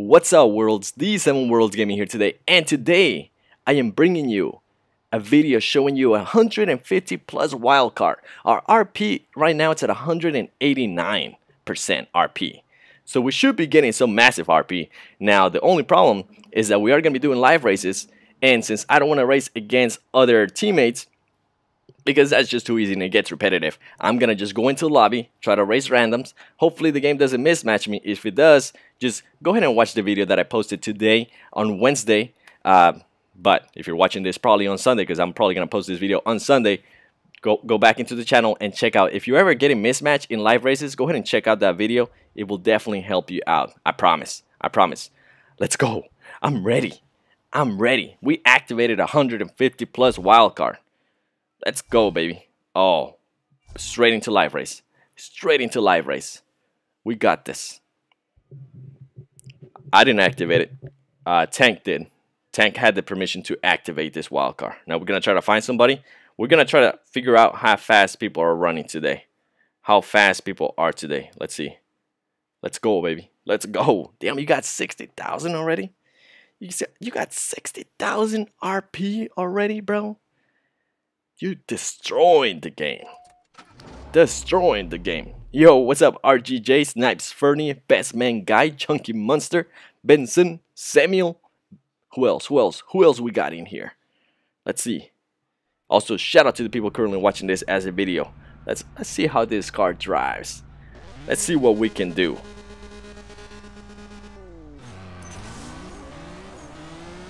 What's up worlds, The 7 Worlds Gaming here today and today I am bringing you a video showing you a 150 plus wildcard. Our RP right now it's at 189% RP. So we should be getting some massive RP. Now the only problem is that we are going to be doing live races and since I don't want to race against other teammates because that's just too easy and it gets repetitive. I'm gonna just go into the lobby, try to race randoms. Hopefully the game doesn't mismatch me. If it does, just go ahead and watch the video that I posted today on Wednesday. Uh, but if you're watching this probably on Sunday, because I'm probably gonna post this video on Sunday, go go back into the channel and check out. If you're ever getting mismatch in live races, go ahead and check out that video. It will definitely help you out. I promise. I promise. Let's go. I'm ready. I'm ready. We activated 150 plus wildcard. Let's go, baby. Oh, straight into live race. Straight into live race. We got this. I didn't activate it. Uh, Tank did. Tank had the permission to activate this wildcard. Now we're going to try to find somebody. We're going to try to figure out how fast people are running today. How fast people are today. Let's see. Let's go, baby. Let's go. Damn, you got 60,000 already? You, you got 60,000 RP already, bro? You destroying the game. Destroying the game. Yo, what's up, RGJ, Snipes, Fernie, Best Man Guy, Chunky Monster, Benson, Samuel. Who else? Who else? Who else we got in here? Let's see. Also, shout out to the people currently watching this as a video. Let's let's see how this car drives. Let's see what we can do.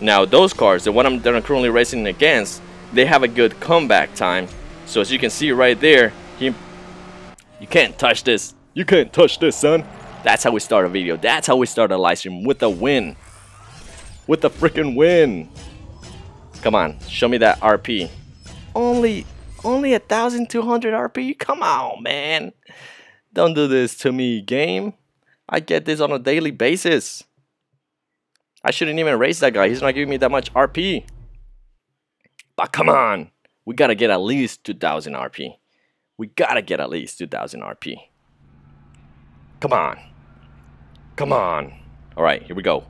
Now, those cars, the one I'm, that I'm currently racing against, they have a good comeback time. So as you can see right there, he, you can't touch this. You can't touch this, son. That's how we start a video. That's how we start a live stream with a win. With a freaking win. Come on, show me that RP. Only, only a 1,200 RP? Come on, man. Don't do this to me, game. I get this on a daily basis. I shouldn't even race that guy. He's not giving me that much RP. But come on, we gotta get at least 2000 RP. We gotta get at least 2000 RP. Come on. Come on. All right, here we go.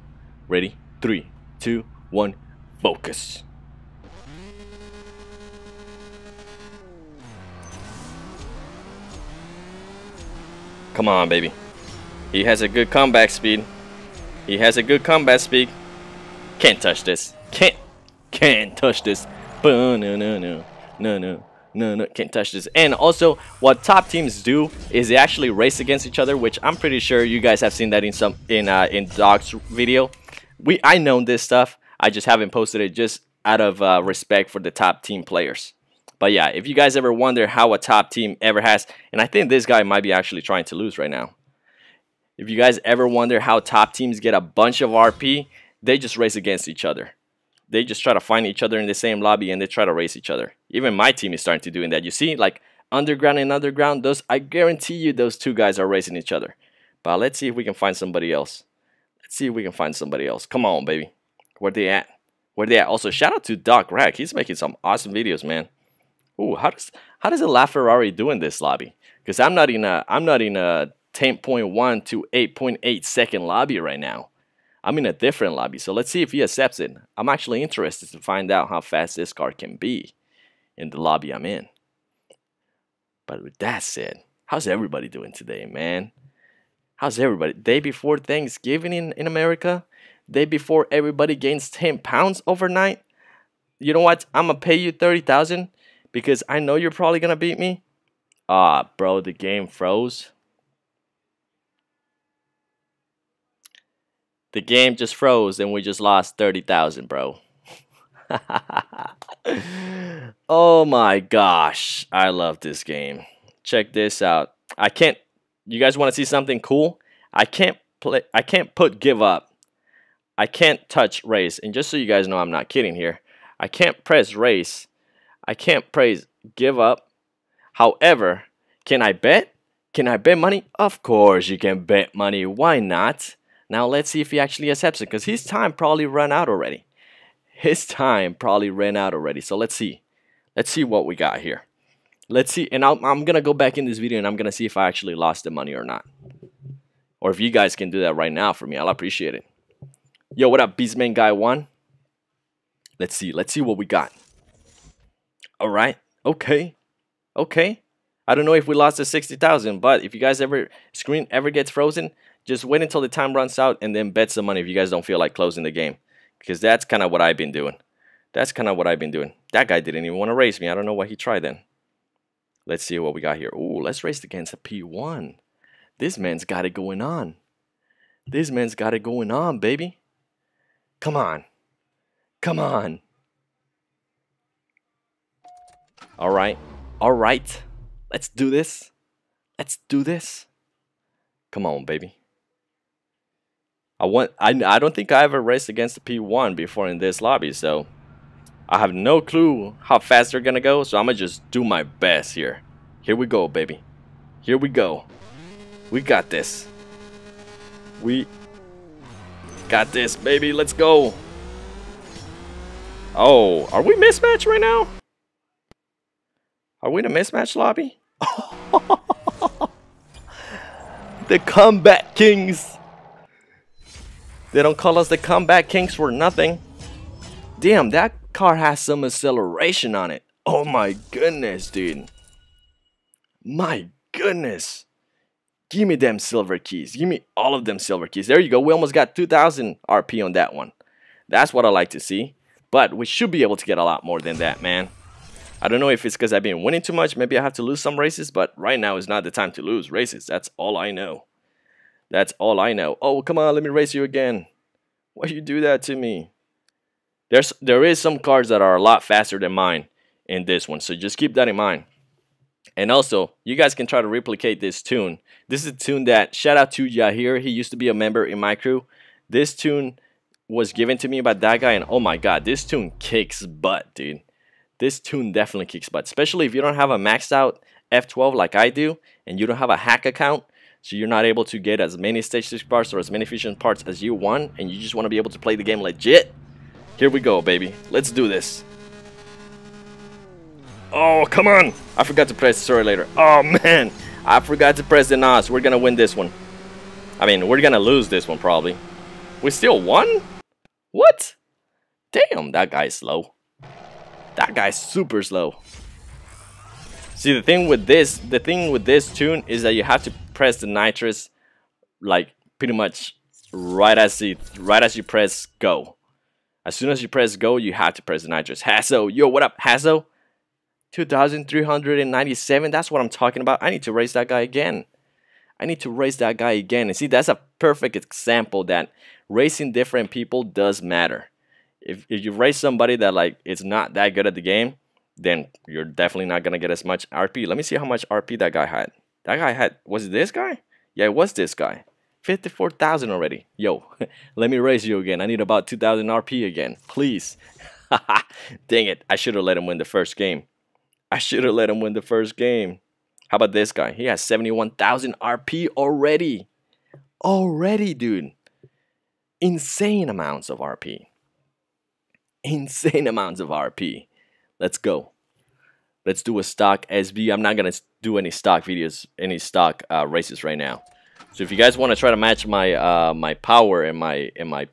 Ready? Three, two, one, focus. Come on, baby. He has a good comeback speed. He has a good combat speed. Can't touch this. Can't. Can't touch this. No, no, no, no, no, no, no, can't touch this. And also, what top teams do is they actually race against each other, which I'm pretty sure you guys have seen that in some in uh, in Doc's video. We I know this stuff. I just haven't posted it just out of uh, respect for the top team players. But yeah, if you guys ever wonder how a top team ever has, and I think this guy might be actually trying to lose right now. If you guys ever wonder how top teams get a bunch of RP, they just race against each other they just try to find each other in the same lobby and they try to race each other. Even my team is starting to doing that. You see, like underground and underground, those I guarantee you those two guys are racing each other. But let's see if we can find somebody else. Let's see if we can find somebody else. Come on, baby. Where they at? Where they at? Also, shout out to Doc Rack. He's making some awesome videos, man. Ooh, how does how does a LaFerrari do in this lobby? Because I'm not in a I'm not in a 10.1 to 8.8 second lobby right now. I'm in a different lobby, so let's see if he accepts it. I'm actually interested to find out how fast this car can be in the lobby I'm in. But with that said, how's everybody doing today, man? How's everybody? Day before Thanksgiving in, in America? Day before everybody gains 10 pounds overnight? You know what? I'm gonna pay you 30,000 because I know you're probably gonna beat me. Ah, bro, the game froze. The game just froze and we just lost 30,000, bro. oh my gosh. I love this game. Check this out. I can't you guys want to see something cool? I can't play I can't put give up. I can't touch race. And just so you guys know I'm not kidding here. I can't press race. I can't press give up. However, can I bet? Can I bet money? Of course you can bet money. Why not? Now let's see if he actually accepts it because his time probably ran out already. His time probably ran out already. So let's see. Let's see what we got here. Let's see. And i am going to go back in this video and I'm going to see if I actually lost the money or not. Or if you guys can do that right now for me, I'll appreciate it. Yo, what up, Beastman Guy 1? Let's see. Let's see what we got. All right. Okay. Okay. I don't know if we lost the 60,000, but if you guys ever screen ever gets frozen, just wait until the time runs out and then bet some money if you guys don't feel like closing the game. Because that's kind of what I've been doing. That's kind of what I've been doing. That guy didn't even want to race me. I don't know what he tried then. Let's see what we got here. Ooh, let's race against a P1. This man's got it going on. This man's got it going on, baby. Come on. Come on. All right. All right. Let's do this. Let's do this. Come on, baby. I want I I don't think I ever raced against the P1 before in this lobby, so I have no clue how fast they're gonna go, so I'm gonna just do my best here. Here we go, baby. Here we go. We got this. We got this, baby. Let's go. Oh, are we mismatched right now? Are we in a mismatch lobby? the comeback kings. They don't call us the comeback kings for nothing. Damn, that car has some acceleration on it. Oh my goodness, dude. My goodness. Give me them silver keys. Give me all of them silver keys. There you go. We almost got 2,000 RP on that one. That's what I like to see. But we should be able to get a lot more than that, man. I don't know if it's because I've been winning too much. Maybe I have to lose some races. But right now is not the time to lose races. That's all I know. That's all I know. Oh, come on. Let me race you again. Why you do that to me? There's There is some cars that are a lot faster than mine in this one. So just keep that in mind. And also, you guys can try to replicate this tune. This is a tune that, shout out to Yahir, he used to be a member in my crew. This tune was given to me by that guy, and oh my god, this tune kicks butt, dude. This tune definitely kicks butt, especially if you don't have a maxed out F12 like I do, and you don't have a hack account, so you're not able to get as many stage 6 parts or as many fusion parts as you want, and you just want to be able to play the game legit. Here we go, baby. Let's do this. Oh, come on! I forgot to press sorry later. Oh, man! I forgot to press the NOS. We're gonna win this one. I mean, we're gonna lose this one, probably. We still won? What? Damn, that guy's slow. That guy's super slow. See, the thing with this, the thing with this tune is that you have to press the nitrous, like, pretty much right as you, right as you press go. As soon as you press go, you have to press the nitrous. Hasso, yo, what up, Hasso? 2,397. That's what I'm talking about. I need to raise that guy again. I need to raise that guy again. And see, that's a perfect example that racing different people does matter. If, if you race somebody that like is not that good at the game, then you're definitely not gonna get as much RP. Let me see how much RP that guy had. That guy had was it this guy? Yeah, it was this guy. 54,000 already. Yo, let me raise you again. I need about 2,000 RP again. Please. Dang it. I should have let him win the first game. I should have let him win the first game. How about this guy? He has 71,000 RP already. Already, dude. Insane amounts of RP. Insane amounts of RP. Let's go. Let's do a stock SB. I'm not going to do any stock videos, any stock uh, races right now. So if you guys want to try to match my uh, my power and my and my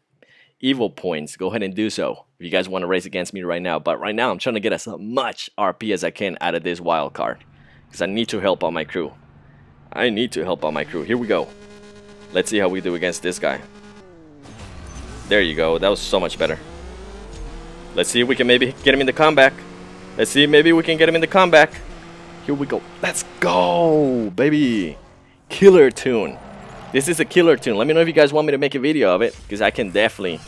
evil points, go ahead and do so. If you guys want to race against me right now. But right now, I'm trying to get as much RP as I can out of this wild card. Because I need to help out my crew. I need to help out my crew. Here we go. Let's see how we do against this guy. There you go. That was so much better. Let's see if we can maybe get him in the comeback. Let's see maybe we can get him in the comeback. Here we go. Let's go, baby. Killer tune. This is a killer tune. Let me know if you guys want me to make a video of it, because I can definitely,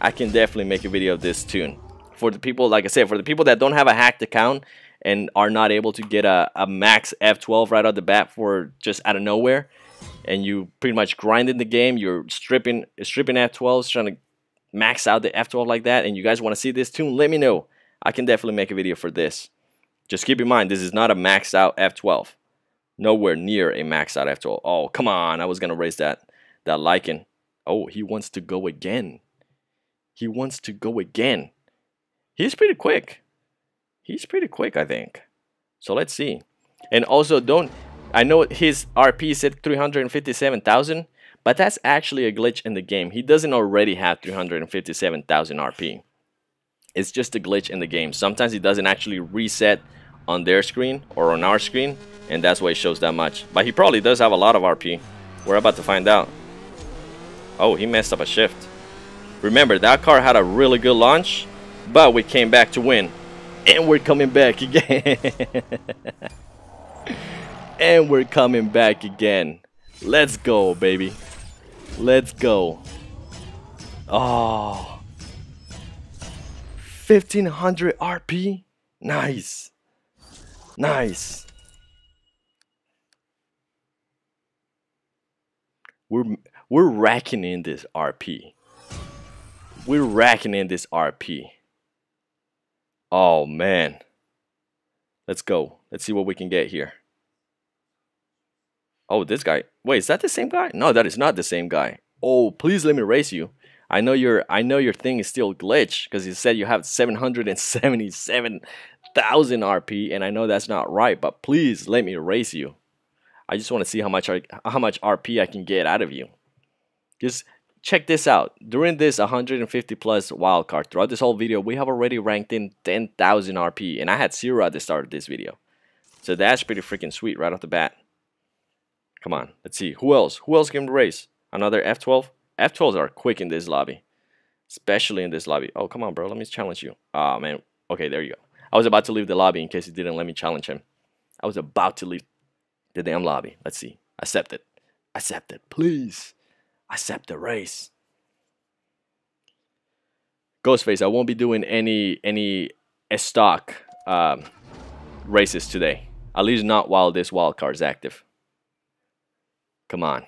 I can definitely make a video of this tune. For the people, like I said, for the people that don't have a hacked account and are not able to get a, a max F12 right out the bat for just out of nowhere, and you pretty much grinding the game, you're stripping stripping F12s, trying to max out the F12 like that, and you guys want to see this tune, let me know. I can definitely make a video for this. Just keep in mind, this is not a maxed out F12 nowhere near a maxed out after all. Oh, come on. I was going to raise that, that Lykan. Oh, he wants to go again. He wants to go again. He's pretty quick. He's pretty quick, I think. So let's see. And also, don't... I know his RP said 357,000, But that's actually a glitch in the game. He doesn't already have 357,000 RP. It's just a glitch in the game. Sometimes it doesn't actually reset on their screen or on our screen, and that's why it shows that much. But he probably does have a lot of RP. We're about to find out. Oh, he messed up a shift. Remember, that car had a really good launch, but we came back to win. And we're coming back again. and we're coming back again. Let's go, baby. Let's go. Oh. 1500 RP. Nice. Nice. We're we're racking in this RP. We're racking in this RP. Oh man. Let's go. Let's see what we can get here. Oh, this guy. Wait, is that the same guy? No, that is not the same guy. Oh, please let me race you. I know your I know your thing is still glitch because you said you have 777,000 RP and I know that's not right, but please let me race you. I just want to see how much how much RP I can get out of you. Just check this out. During this 150 plus wildcard, throughout this whole video, we have already ranked in 10,000 RP and I had zero at the start of this video. So that's pretty freaking sweet right off the bat. Come on, let's see. Who else? Who else can race? Another F12? F12s are quick in this lobby. Especially in this lobby. Oh, come on, bro. Let me challenge you. Oh, man. Okay, there you go. I was about to leave the lobby in case he didn't let me challenge him. I was about to leave the damn lobby. Let's see. Accept it. Accept it. Please. Accept the race. Ghostface, I won't be doing any any stock um, races today. At least not while this wild card is active. Come on.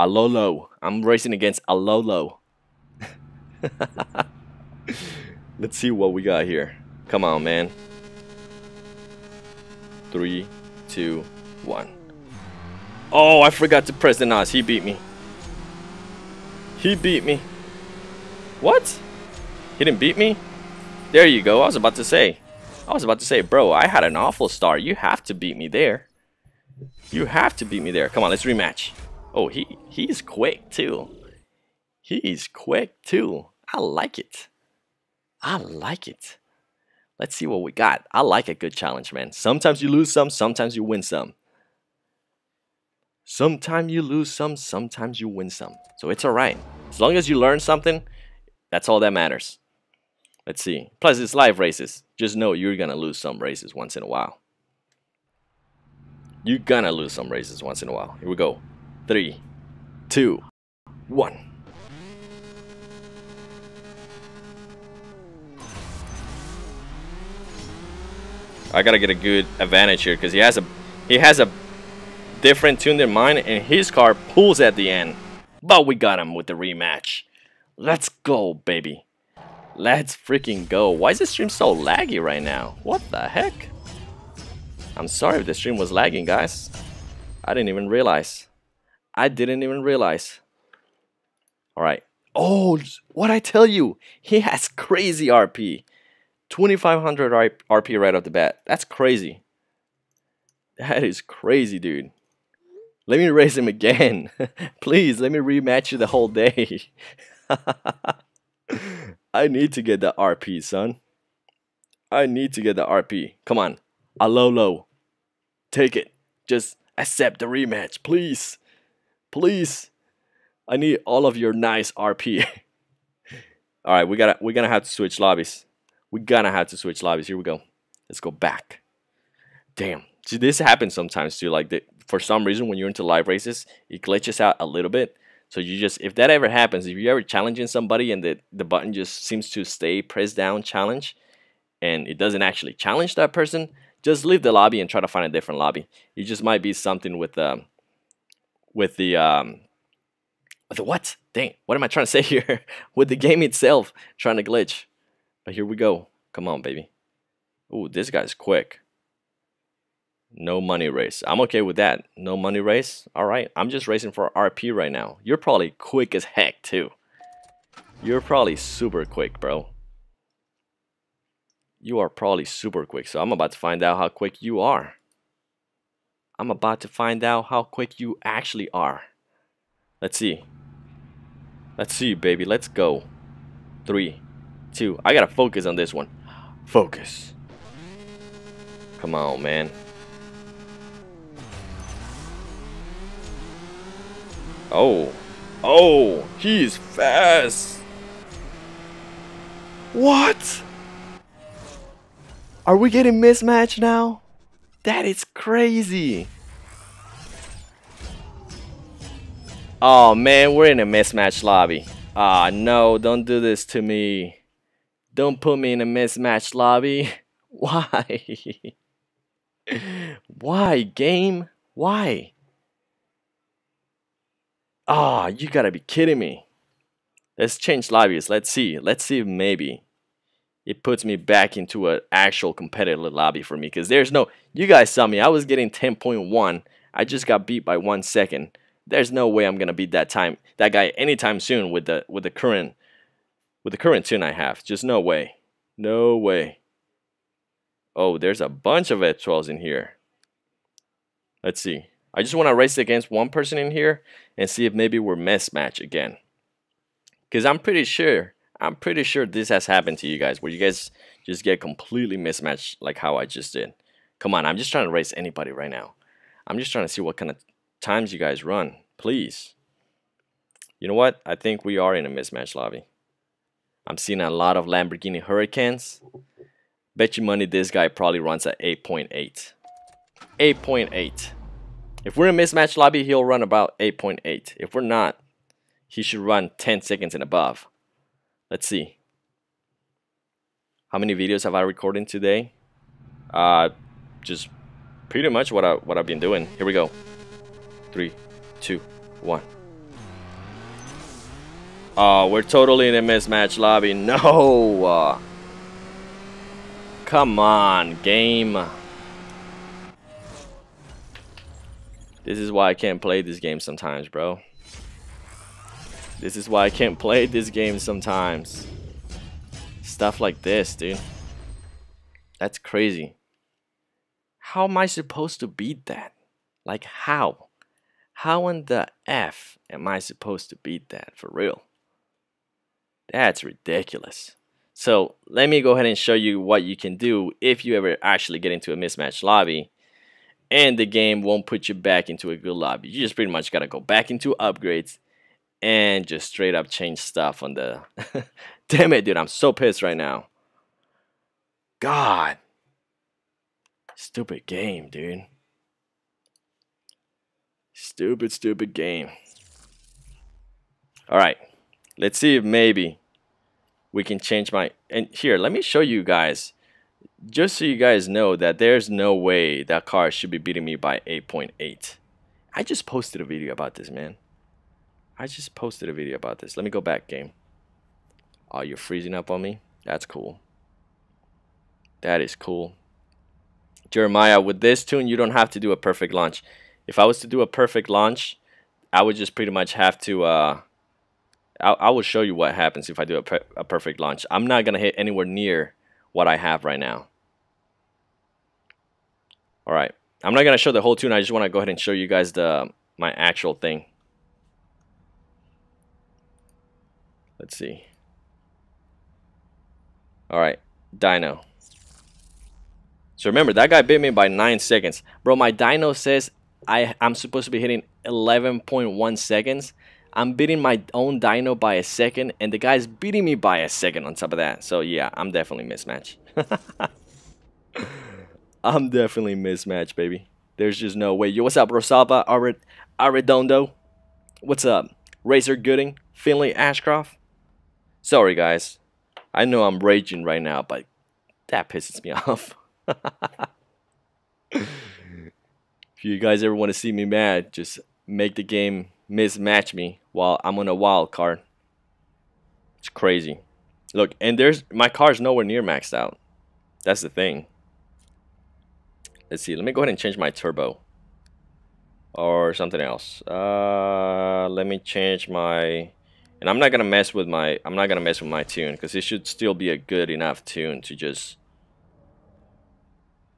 Alolo. I'm racing against Alolo. Let's see what we got here. Come on, man. Three, two, one. Oh, I forgot to press the NOS. He beat me. He beat me. What? He didn't beat me? There you go. I was about to say. I was about to say, bro, I had an awful start. You have to beat me there. You have to beat me there. Come on, let's rematch. Oh, he he's quick too. He's quick too. I like it. I like it. Let's see what we got. I like a good challenge, man. Sometimes you lose some, sometimes you win some. Sometimes you lose some, sometimes you win some. So it's alright. As long as you learn something, that's all that matters. Let's see. Plus, it's live races. Just know you're gonna lose some races once in a while. You're gonna lose some races once in a while. Here we go. Three, two, one. I gotta get a good advantage here because he has a he has a different tune than mine and his car pulls at the end. But we got him with the rematch. Let's go, baby. Let's freaking go. Why is this stream so laggy right now? What the heck? I'm sorry if the stream was lagging, guys. I didn't even realize. I didn't even realize. Alright. Oh, what I tell you? He has crazy RP. 2500 RP right off the bat. That's crazy. That is crazy, dude. Let me raise him again. Please, let me rematch you the whole day. I need to get the RP, son. I need to get the RP. Come on. Alolo. Take it. Just accept the rematch, please. Please. I need all of your nice RP. all right, we gotta we're gonna have to switch lobbies. We're gonna have to switch lobbies. Here we go. Let's go back. Damn. See, this happens sometimes too. Like the, for some reason, when you're into live races, it glitches out a little bit. So you just, if that ever happens, if you're ever challenging somebody and the, the button just seems to stay pressed down challenge, and it doesn't actually challenge that person, just leave the lobby and try to find a different lobby. It just might be something with um with the um with the what? Dang, what am I trying to say here? with the game itself trying to glitch. But here we go. Come on, baby. Ooh, this guy's quick. No money race. I'm okay with that. No money race. All right. I'm just racing for RP right now. You're probably quick as heck too. You're probably super quick, bro. You are probably super quick, so I'm about to find out how quick you are. I'm about to find out how quick you actually are. Let's see. Let's see, baby. Let's go. Three, two. I gotta focus on this one. Focus. Come on, man. Oh. Oh, he's fast. What? Are we getting mismatched now? That is crazy. Oh man, we're in a mismatch lobby. Ah, no, don't do this to me. Don't put me in a mismatch lobby. Why? Why, game? Why? Ah, oh, you gotta be kidding me. Let's change lobbies. Let's see. Let's see if maybe it puts me back into an actual competitive lobby for me. Because there's no... You guys saw me. I was getting 10.1. I just got beat by one second. There's no way I'm gonna beat that time that guy anytime soon with the with the current with the current tune I have. Just no way. No way. Oh, there's a bunch of F12s in here. Let's see. I just want to race against one person in here and see if maybe we're mismatch again. Because I'm pretty sure, I'm pretty sure this has happened to you guys where you guys just get completely mismatched like how I just did. Come on, I'm just trying to race anybody right now. I'm just trying to see what kind of times you guys run. Please. You know what? I think we are in a mismatch lobby. I'm seeing a lot of Lamborghini Huracans. Bet you money this guy probably runs at 8.8. 8.8. If we're in a mismatch lobby, he'll run about 8.8. If we're not, he should run 10 seconds and above. Let's see. How many videos have I recorded today? Uh, just pretty much what I what I've been doing. Here we go. Three, two, one. Oh, we're totally in a mismatch lobby. No. Uh, come on, game. This is why I can't play this game sometimes, bro. This is why I can't play this game sometimes. Stuff like this, dude. That's crazy. How am I supposed to beat that? Like, how? How in the F am I supposed to beat that for real? That's ridiculous. So let me go ahead and show you what you can do if you ever actually get into a mismatch lobby and the game won't put you back into a good lobby. You just pretty much gotta go back into upgrades and just straight up change stuff on the. Damn it, dude! I'm so pissed right now. God, stupid game, dude. Stupid, stupid game. All right, let's see if maybe we can change my. And here, let me show you guys just so you guys know that there's no way that car should be beating me by 8.8. I just posted a video about this, man. I just posted a video about this. Let me go back, game. Oh, you're freezing up on me? That's cool. That is cool. Jeremiah, with this tune, you don't have to do a perfect launch. If I was to do a perfect launch, I would just pretty much have to... Uh, I, I will show you what happens if I do a, per a perfect launch. I'm not going to hit anywhere near what I have right now. All right. I'm not going to show the whole tune. I just want to go ahead and show you guys the my actual thing. Let's see. All right. Dyno. So remember, that guy bit me by 9 seconds. Bro, my Dyno says I, I'm supposed to be hitting 11.1 seconds. I'm beating my own Dyno by a second, and the guy's beating me by a second on top of that. So yeah, I'm definitely mismatched. I'm definitely mismatched, baby. There's just no way. Yo, what's up, Rosalba Arredondo? What's up? Razor Gooding? Finley Ashcroft? Sorry, guys. I know I'm raging right now, but that pisses me off. if you guys ever want to see me mad, just make the game mismatch me while I'm on a wild card. It's crazy. Look, and there's my car's nowhere near maxed out. That's the thing. Let's see. Let me go ahead and change my turbo. Or something else. Uh, let me change my... And I'm not gonna mess with my I'm not gonna mess with my tune because it should still be a good enough tune to just.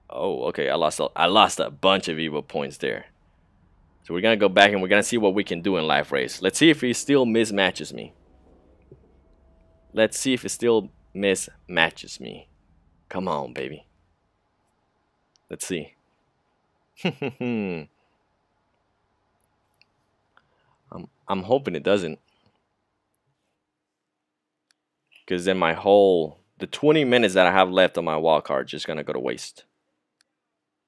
Oh, okay. I lost a, I lost a bunch of evil points there. So we're gonna go back and we're gonna see what we can do in life race. Let's see if he still mismatches me. Let's see if he still mismatches me. Come on, baby. Let's see. I'm I'm hoping it doesn't. Cause then my whole the 20 minutes that I have left on my wild card just gonna go to waste.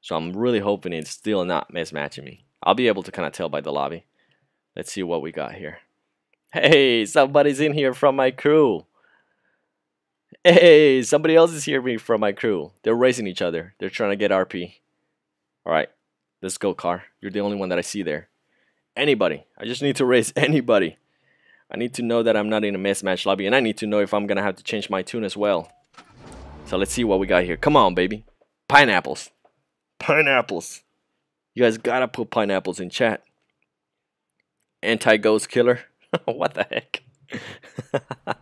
So I'm really hoping it's still not mismatching me. I'll be able to kind of tell by the lobby. Let's see what we got here. Hey, somebody's in here from my crew. Hey, somebody else is here from my crew. They're racing each other. They're trying to get RP. All right, let's go, car. You're the only one that I see there. Anybody. I just need to race anybody. I need to know that I'm not in a mismatch lobby, and I need to know if I'm to have to change my tune as well. So let's see what we got here. Come on, baby. Pineapples. Pineapples. You guys gotta put pineapples in chat. Anti-ghost killer. what the heck?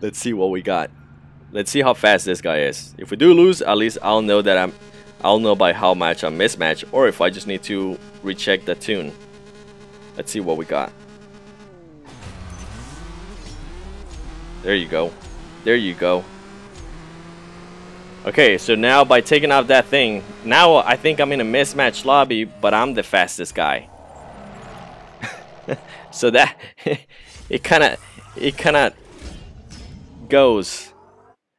Let's see what we got. Let's see how fast this guy is. If we do lose, at least I'll know that I'm I'll know by how much I'm mismatched or if I just need to recheck the tune. Let's see what we got. There you go. There you go. Okay, so now by taking off that thing, now I think I'm in a mismatched lobby, but I'm the fastest guy. so that it kind of it kind of goes.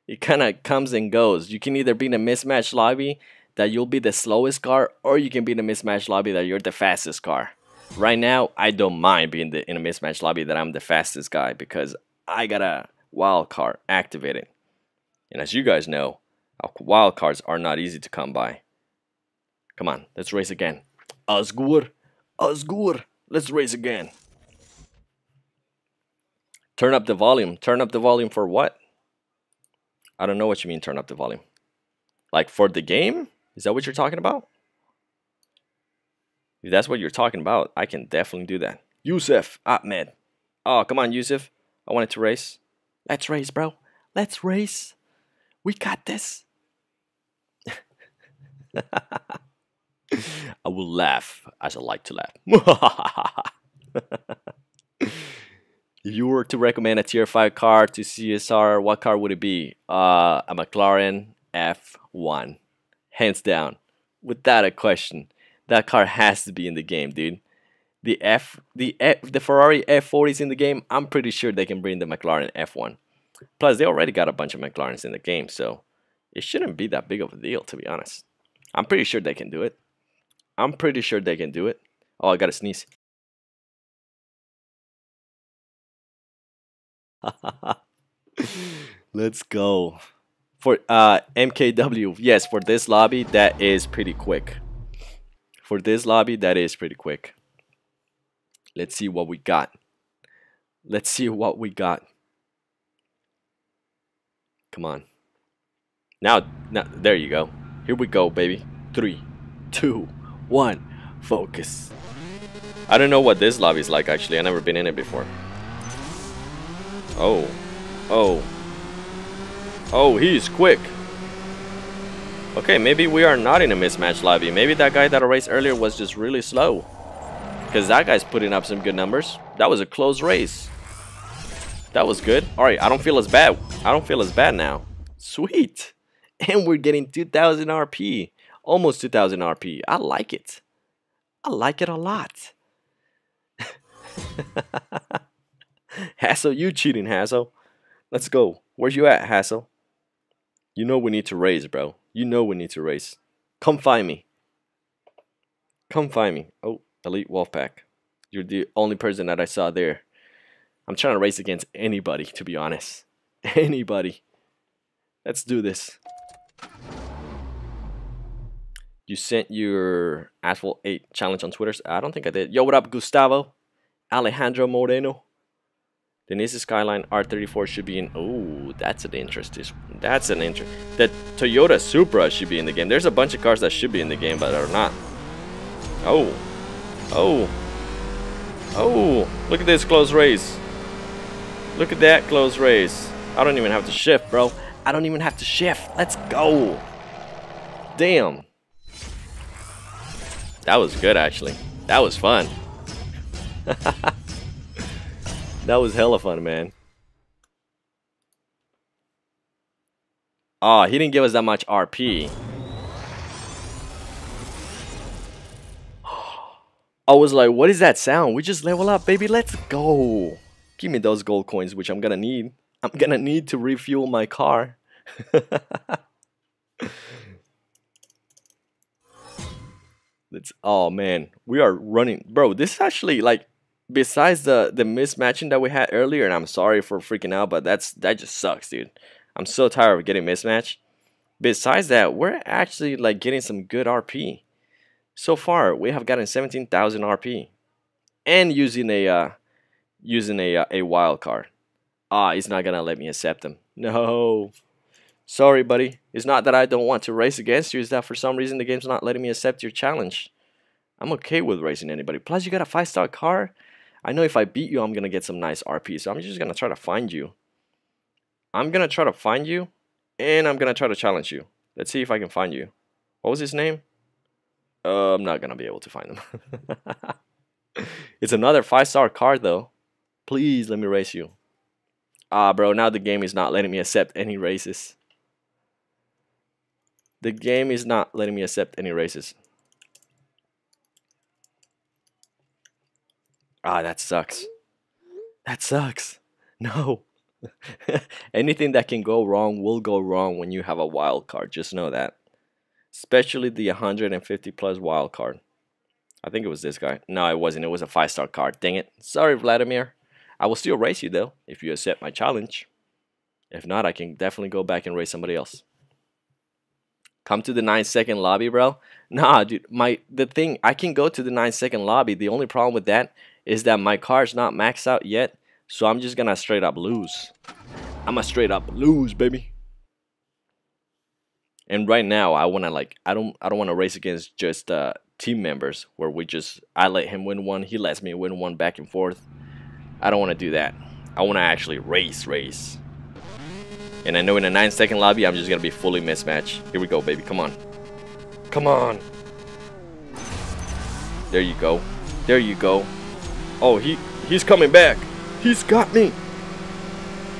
It kind of comes and goes. You can either be in a mismatched lobby that you'll be the slowest car, or you can be in a mismatched lobby that you're the fastest car. Right now, I don't mind being the, in a mismatched lobby that I'm the fastest guy because I got a wild card activated. And as you guys know, Wild cards are not easy to come by. Come on, let's race again. Asgur, Asgur, let's race again. Turn up the volume. Turn up the volume for what? I don't know what you mean turn up the volume. Like for the game? Is that what you're talking about? If that's what you're talking about, I can definitely do that. Yusuf Ahmed. Oh, come on, Yusuf. I wanted to race. Let's race, bro. Let's race. We got this. I will laugh as I like to laugh. if you were to recommend a tier 5 car to CSR, what car would it be? Uh, a McLaren F1. Hands down. Without a question. That car has to be in the game, dude. The F the F, the Ferrari F40 is in the game. I'm pretty sure they can bring the McLaren F1. Plus, they already got a bunch of McLarens in the game, so it shouldn't be that big of a deal, to be honest. I'm pretty sure they can do it. I'm pretty sure they can do it. Oh, I gotta sneeze. Let's go. For uh, MKW, yes, for this lobby, that is pretty quick. For this lobby, that is pretty quick. Let's see what we got. Let's see what we got. Come on. Now, now, there you go. Here we go, baby. Three, two, one, focus. I don't know what this lobby is like, actually. I've never been in it before. Oh. Oh. Oh, he's quick. Okay, maybe we are not in a mismatch lobby. Maybe that guy that I raced earlier was just really slow. Because that guy's putting up some good numbers. That was a close race. That was good. Alright, I don't feel as bad. I don't feel as bad now. Sweet and we're getting 2000 RP, almost 2000 RP. I like it. I like it a lot. Hassel, you cheating, Hassel. Let's go. Where's you at, Hassel? You know we need to race, bro. You know we need to race. Come find me. Come find me. Oh, Elite Wolfpack. You're the only person that I saw there. I'm trying to race against anybody, to be honest. Anybody. Let's do this. You sent your Asphalt 8 challenge on Twitter? I don't think I did. Yo, what up, Gustavo? Alejandro Moreno. The Nissan Skyline R34 should be in... Oh, that's an interesting... That's an interest... The Toyota Supra should be in the game. There's a bunch of cars that should be in the game, but are not. Oh. Oh. Oh. Look at this close race. Look at that close race. I don't even have to shift, bro. I don't even have to shift. Let's go. Damn. That was good, actually. That was fun. that was hella fun, man. Oh, he didn't give us that much RP. I was like, what is that sound? We just level up, baby. Let's go. Give me those gold coins, which I'm gonna need. I'm gonna need to refuel my car. Let's, oh man, we are running. Bro, this is actually like, besides the, the mismatching that we had earlier, and I'm sorry for freaking out, but that's that just sucks, dude. I'm so tired of getting mismatched. Besides that, we're actually like getting some good RP. So far, we have gotten 17,000 RP, and using a uh, using a uh, a wild card. Ah, he's not gonna let me accept them. No. Sorry, buddy. It's not that I don't want to race against you. It's that for some reason the game's not letting me accept your challenge. I'm okay with racing anybody. Plus, you got a five-star car. I know if I beat you, I'm gonna get some nice RP. So I'm just gonna try to find you. I'm gonna try to find you, and I'm gonna try to challenge you. Let's see if I can find you. What was his name? Uh, I'm not gonna be able to find them. it's another five-star card though. Please let me race you. Ah, bro, now the game is not letting me accept any races. The game is not letting me accept any races. Ah, that sucks. That sucks. No. Anything that can go wrong will go wrong when you have a wild card. Just know that. Especially the 150 plus wild card. I think it was this guy. No, it wasn't. It was a five star card. Dang it. Sorry, Vladimir. I will still race you though, if you accept my challenge. If not, I can definitely go back and race somebody else. Come to the 9 second lobby, bro. Nah, dude, my the thing I can go to the 9 second lobby. The only problem with that is that my car's not maxed out yet, so I'm just gonna straight up lose. I'm gonna straight up lose, baby. And right now, I wanna like I don't I don't wanna race against just uh, team members where we just I let him win one, he lets me win one back and forth. I don't wanna do that. I wanna actually race, race. And I know in a 9 second lobby, I'm just gonna be fully mismatched. Here we go, baby. Come on. Come on. There you go. There you go. Oh, he he's coming back. He's got me.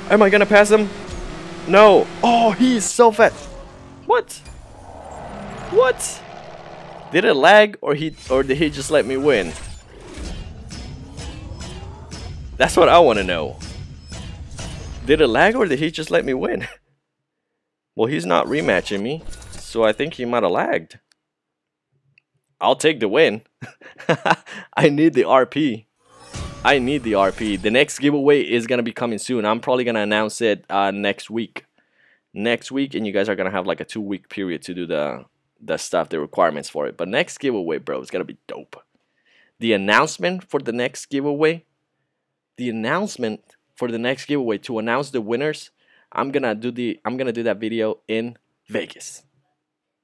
Am I gonna pass him? No. Oh, he's so fat. What? What? Did it lag or he or did he just let me win? That's what I want to know. Did it lag or did he just let me win? well, he's not rematching me, so I think he might have lagged. I'll take the win. I need the RP. I need the RP. The next giveaway is going to be coming soon. I'm probably going to announce it uh, next week. Next week, and you guys are going to have like a two-week period to do the, the stuff, the requirements for it. But next giveaway, bro, it's going to be dope. The announcement for the next giveaway, the announcement for the next giveaway to announce the winners, I'm gonna do the I'm gonna do that video in Vegas.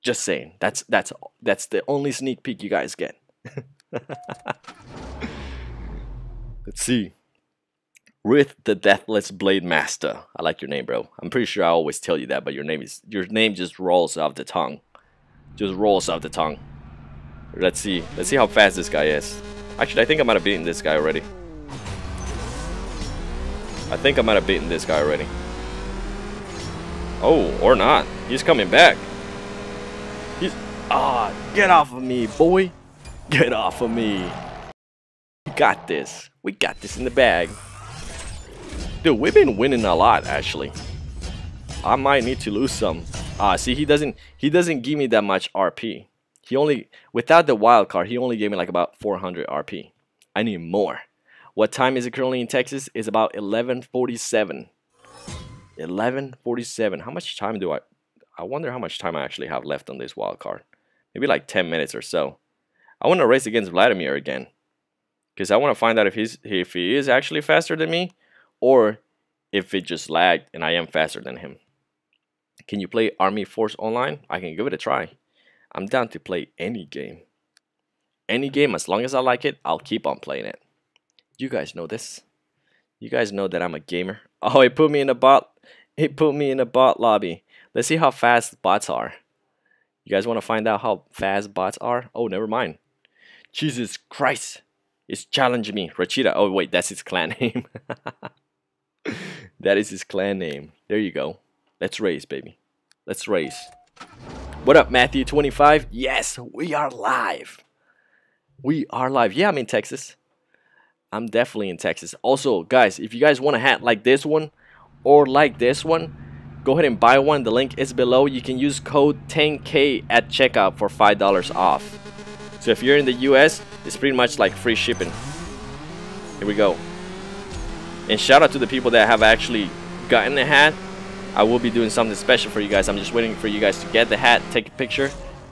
Just saying. That's that's that's the only sneak peek you guys get. Let's see. Rith the Deathless Blade Master. I like your name, bro. I'm pretty sure I always tell you that, but your name is your name just rolls off the tongue. Just rolls off the tongue. Let's see. Let's see how fast this guy is. Actually, I think I might have beaten this guy already. I think I might have beaten this guy already. Oh, or not. He's coming back. He's... Ah, get off of me, boy. Get off of me. We got this. We got this in the bag. Dude, we've been winning a lot, actually. I might need to lose some. Ah, see, he doesn't he doesn't give me that much RP. He only, without the wild card, he only gave me like about 400 RP. I need more. What time is it currently in Texas? It's about 11:47. 11:47. How much time do I? I wonder how much time I actually have left on this wild card. Maybe like 10 minutes or so. I want to race against Vladimir again, because I want to find out if he's if he is actually faster than me, or if it just lagged and I am faster than him. Can you play Army Force Online? I can give it a try. I'm down to play any game. Any game, as long as I like it, I'll keep on playing it. You guys know this. You guys know that I'm a gamer. Oh, it put me in a bot. It put me in a bot lobby. Let's see how fast bots are. You guys want to find out how fast bots are? Oh, never mind. Jesus Christ. He's challenging me. Rachida. Oh, wait, that's his clan name. that is his clan name. There you go. Let's race, baby. Let's race. What up, Matthew25? Yes, we are live. We are live. Yeah, I'm in Texas. I'm definitely in Texas. Also, guys, if you guys want a hat like this one or like this one, go ahead and buy one. The link is below. You can use code 10K at checkout for $5 off. So if you're in the US, it's pretty much like free shipping. Here we go. And shout out to the people that have actually gotten the hat. I will be doing something special for you guys. I'm just waiting for you guys to get the hat, take a picture,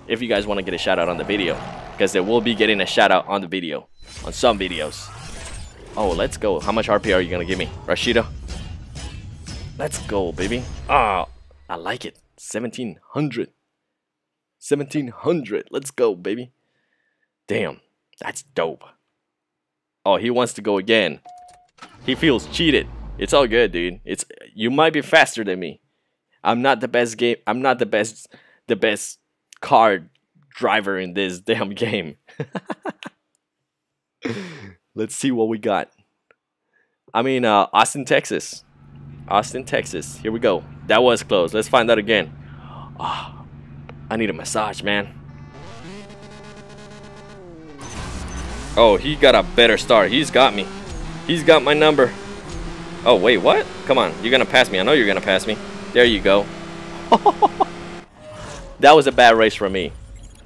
if you guys want to get a shout out on the video. Because they will be getting a shout out on the video. On some videos. Oh, let's go. How much RP are you going to give me? Rashida? Let's go, baby. Oh, I like it. 1700. 1700. Let's go, baby. Damn, that's dope. Oh, he wants to go again. He feels cheated. It's all good, dude. It's you might be faster than me. I'm not the best game. I'm not the best the best car driver in this damn game. Let's see what we got. I mean, uh, Austin, Texas. Austin, Texas. Here we go. That was close. Let's find out again. Oh, I need a massage, man. Oh, he got a better start. He's got me. He's got my number. Oh, wait, what? Come on. You're going to pass me. I know you're going to pass me. There you go. that was a bad race for me.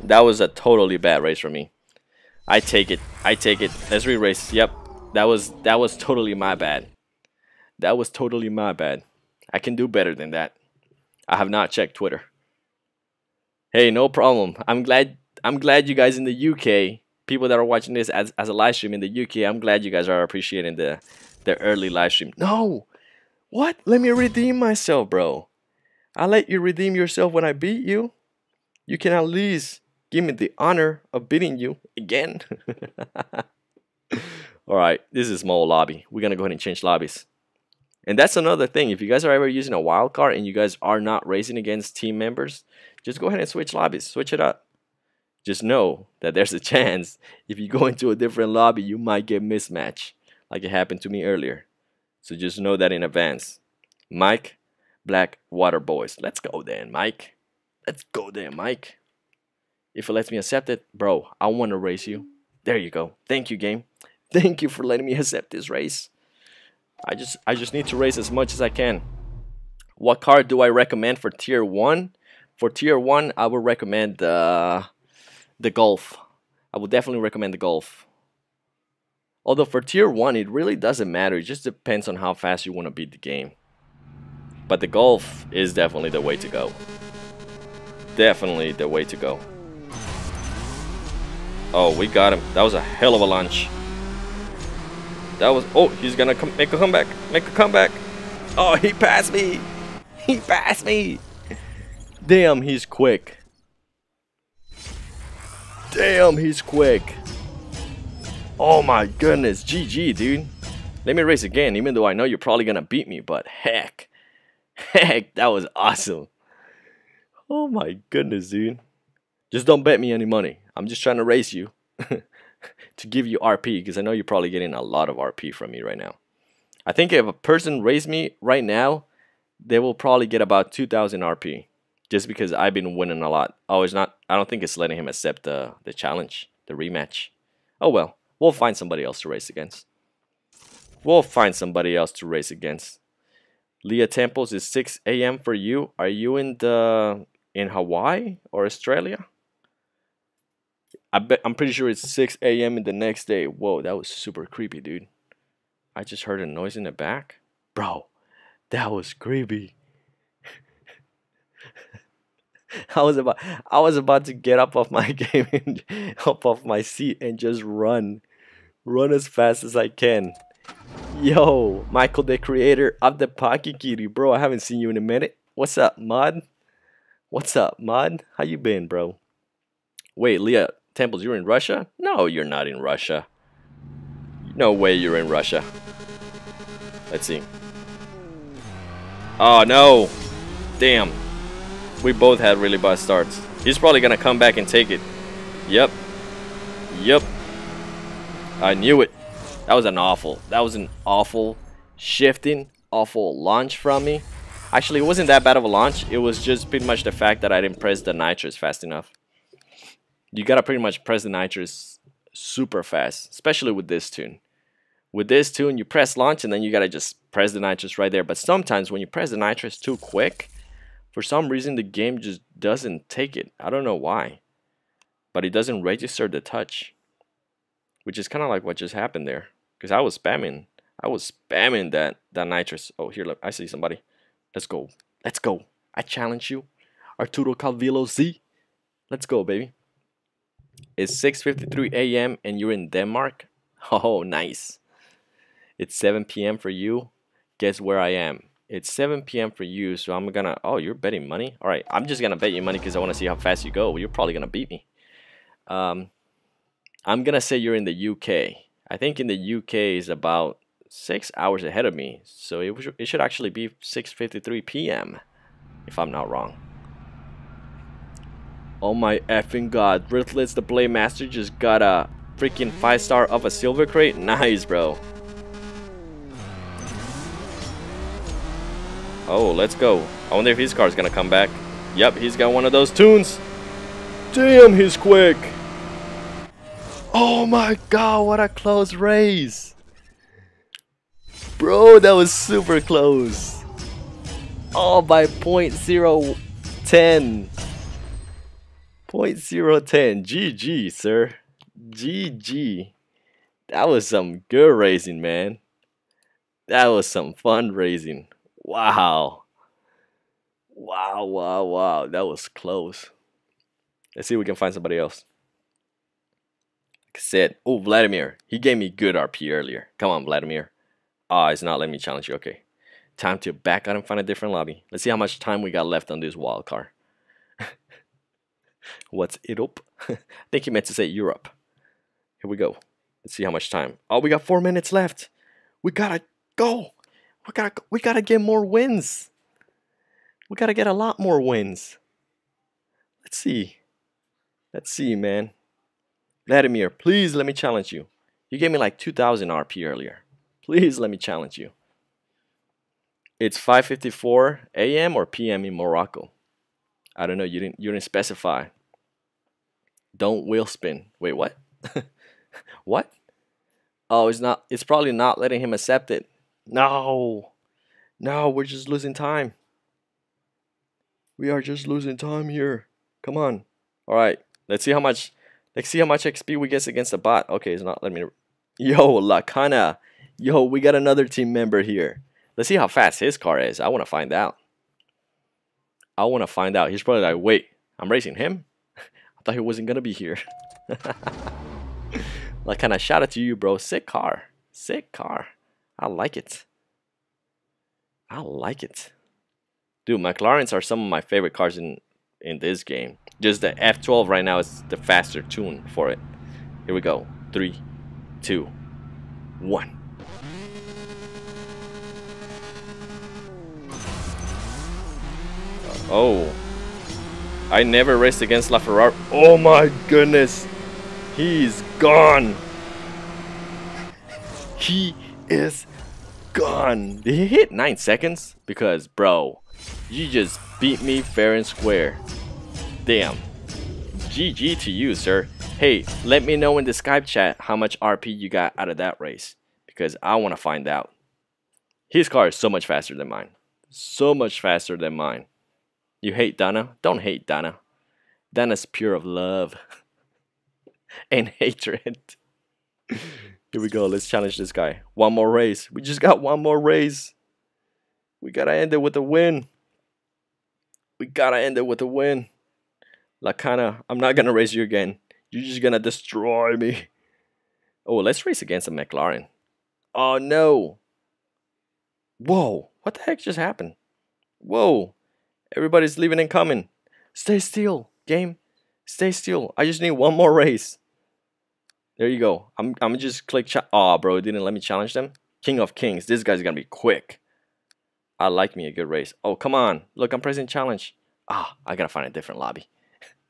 That was a totally bad race for me. I take it. I take it. Let's re-race. Yep. That was that was totally my bad. That was totally my bad. I can do better than that. I have not checked Twitter. Hey, no problem. I'm glad I'm glad you guys in the UK people that are watching this as, as a live stream in the UK, I'm glad you guys are appreciating the the early live stream. No, what? Let me redeem myself, bro. I let you redeem yourself when I beat you. You can at least give me the honor of beating you again. All right, this is small lobby. We're gonna go ahead and change lobbies. And that's another thing. If you guys are ever using a wild card and you guys are not racing against team members, just go ahead and switch lobbies. Switch it up just know that there's a chance if you go into a different lobby, you might get mismatched, like it happened to me earlier. So just know that in advance. Mike, Black Water Boys. Let's go then, Mike. Let's go then, Mike. If it lets me accept it, bro, I want to race you. There you go. Thank you, game. Thank you for letting me accept this race. I just I just need to race as much as I can. What car do I recommend for tier 1? For tier 1, I would recommend the uh, the Golf. I would definitely recommend the Golf. Although for tier 1 it really doesn't matter, it just depends on how fast you want to beat the game. But the Golf is definitely the way to go. Definitely the way to go. Oh, we got him. That was a hell of a lunch. That was... Oh, he's gonna come, make a comeback. Make a comeback. Oh, he passed me. He passed me. Damn, he's quick. Damn, he's quick. Oh my goodness, GG, dude. Let me race again, even though I know you're probably gonna beat me, but heck. Heck, that was awesome. Oh my goodness, dude. Just don't bet me any money. I'm just trying to race you to give you RP because I know you're probably getting a lot of RP from me right now. I think if a person raised me right now, they will probably get about 2,000 RP just because I've been winning a lot. Oh, it's not. I don't think it's letting him accept the the challenge, the rematch. Oh well, we'll find somebody else to race against. We'll find somebody else to race against. Leah Temples is 6 a.m. for you. Are you in the in Hawaii or Australia? I bet I'm pretty sure it's 6 a.m. in the next day. Whoa, that was super creepy, dude. I just heard a noise in the back. Bro, that was creepy. I was about I was about to get up off my game and up off my seat and just run. Run as fast as I can. Yo, Michael the creator of the Pocket Kitty, bro. I haven't seen you in a minute. What's up, Mod? What's up, Mod? How you been, bro? Wait, Leah Temples, you're in Russia? No, you're not in Russia. No way you're in Russia. Let's see. Oh no. Damn. We both had really bad starts. He's probably gonna come back and take it. Yep. Yep. I knew it. That was an awful. That was an awful shifting, awful launch from me. Actually, it wasn't that bad of a launch. It was just pretty much the fact that I didn't press the nitrous fast enough. You gotta pretty much press the nitrous super fast, especially with this tune. With this tune, you press launch and then you gotta just press the nitrous right there. But sometimes when you press the nitrous too quick, for some reason the game just doesn't take it. I don't know why. But it doesn't register the touch. Which is kind of like what just happened there. Because I was spamming. I was spamming that, that nitrous. Oh, here, look. I see somebody. Let's go. Let's go. I challenge you. Arturo Calvillo Z. Let's go, baby. It's 6.53 a.m. and you're in Denmark? Oh, nice. It's 7 p.m. for you. Guess where I am? It's 7 p.m. for you, so I'm gonna... Oh, you're betting money? Alright, I'm just gonna bet you money because I want to see how fast you go. You're probably gonna beat me. Um, I'm gonna say you're in the UK. I think in the UK is about six hours ahead of me, so it, it should actually be 6:53 p.m. if I'm not wrong. Oh my effing god, Ruthless the Blade Master just got a freaking 5 star of a silver crate? Nice, bro. Oh, let's go. I wonder if his car's gonna come back. Yep, he's got one of those tunes. Damn, he's quick. Oh my god, what a close race. Bro, that was super close. Oh, by point zero ten. Point zero ten. GG, sir. GG. That was some good racing, man. That was some fun racing. Wow. Wow, wow, wow. That was close. Let's see if we can find somebody else. Like I said, oh, Vladimir. He gave me good RP earlier. Come on, Vladimir. Ah, oh, it's not letting me challenge you. Okay. Time to back out and find a different lobby. Let's see how much time we got left on this wild card. What's it up? I think he meant to say Europe. Here we go. Let's see how much time. Oh, we got four minutes left. We gotta go. We gotta we gotta get more wins. We gotta get a lot more wins. Let's see. Let's see, man. Vladimir, please let me challenge you. You gave me like 2,000 RP earlier. Please let me challenge you. It's 5:54 a.m. or p.m. in Morocco. I don't know. You didn't. You didn't specify. Don't wheel spin. Wait, what? what? Oh, it's not. It's probably not letting him accept it. No, no, we're just losing time. We are just losing time here. Come on. All right. Let's see how much. Let's see how much XP we get against the bot. Okay, it's not let me. Yo, Lacana. Yo, we got another team member here. Let's see how fast his car is. I want to find out. I want to find out. He's probably like, wait, I'm racing him? I thought he wasn't going to be here. like, shout out to you, bro. Sick car. Sick car. I like it. I like it. Dude, McLarens are some of my favorite cars in, in this game. Just the F12 right now is the faster tune for it. Here we go. Three, two, one. Oh. I never raced against LaFerrari. Oh my goodness. He's gone. He is gone. Did he hit 9 seconds? Because, bro, you just beat me fair and square. Damn. GG to you, sir. Hey, let me know in the Skype chat how much RP you got out of that race. Because I want to find out. His car is so much faster than mine. So much faster than mine. You hate Dana? Don't hate Dana. Dana's pure of love and hatred. Here we go. Let's challenge this guy. One more race. We just got one more race. We gotta end it with a win. We gotta end it with a win. Lacana, I'm not gonna race you again. You're just gonna destroy me. Oh, let's race against a McLaren. Oh no. Whoa. What the heck just happened? Whoa. Everybody's leaving and coming. Stay still, game. Stay still. I just need one more race. There you go. I'm I'm just click chat. Oh, bro, it didn't let me challenge them. King of Kings. This guy's gonna be quick. I like me a good race. Oh, come on. Look, I'm pressing challenge. Ah, I gotta find a different lobby.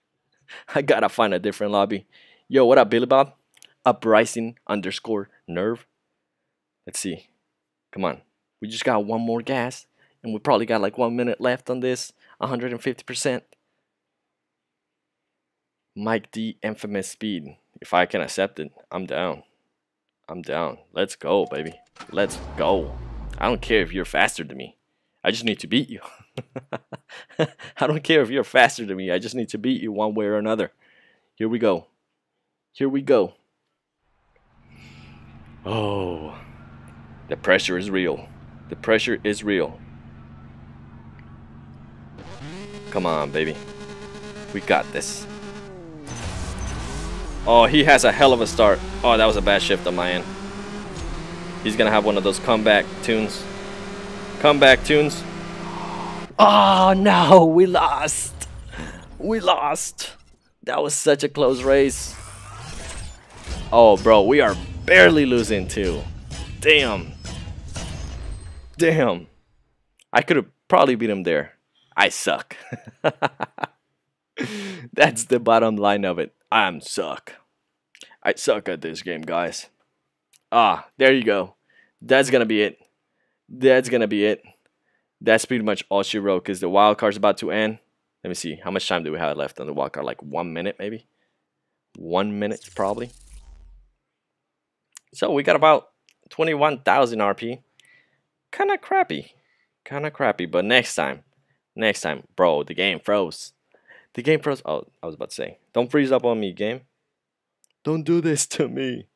I gotta find a different lobby. Yo, what up, Billy Bob? uprising underscore nerve. Let's see. Come on. We just got one more gas, and we probably got like one minute left on this. 150%. Mike D infamous speed. If I can accept it, I'm down. I'm down. Let's go, baby. Let's go. I don't care if you're faster than me. I just need to beat you. I don't care if you're faster than me. I just need to beat you one way or another. Here we go. Here we go. Oh, the pressure is real. The pressure is real. Come on, baby. We got this. Oh, he has a hell of a start. Oh, that was a bad shift on my end. He's gonna have one of those comeback tunes. Comeback tunes. Oh no, we lost. We lost. That was such a close race. Oh, bro, we are barely losing too. Damn. Damn. I could have probably beat him there. I suck. That's the bottom line of it. I'm suck. I suck at this game, guys. Ah, there you go. That's gonna be it. That's gonna be it. That's pretty much all she wrote because the wild card's about to end. Let me see. How much time do we have left on the wild card? Like one minute, maybe? One minute, probably. So we got about 21,000 RP. Kind of crappy. Kind of crappy. But next time, next time, bro, the game froze. The game froze. Oh, I was about to say. Don't freeze up on me, game. Don't do this to me.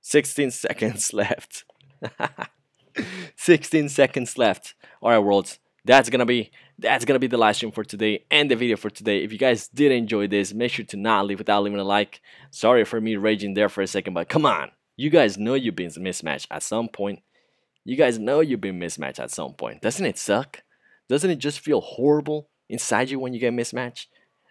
16 seconds left. 16 seconds left. All right, worlds. That's gonna be that's gonna be the live stream for today and the video for today. If you guys did enjoy this, make sure to not leave without leaving a like. Sorry for me raging there for a second, but come on. You guys know you've been mismatched at some point. You guys know you've been mismatched at some point. Doesn't it suck? Doesn't it just feel horrible inside you when you get mismatched?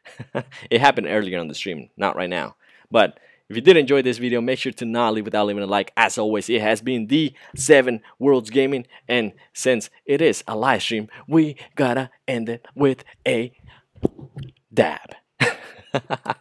it happened earlier on the stream, not right now. But if you did enjoy this video, make sure to not leave without leaving a like. As always, it has been the 7 Worlds Gaming. And since it is a live stream, we gotta end it with a dab.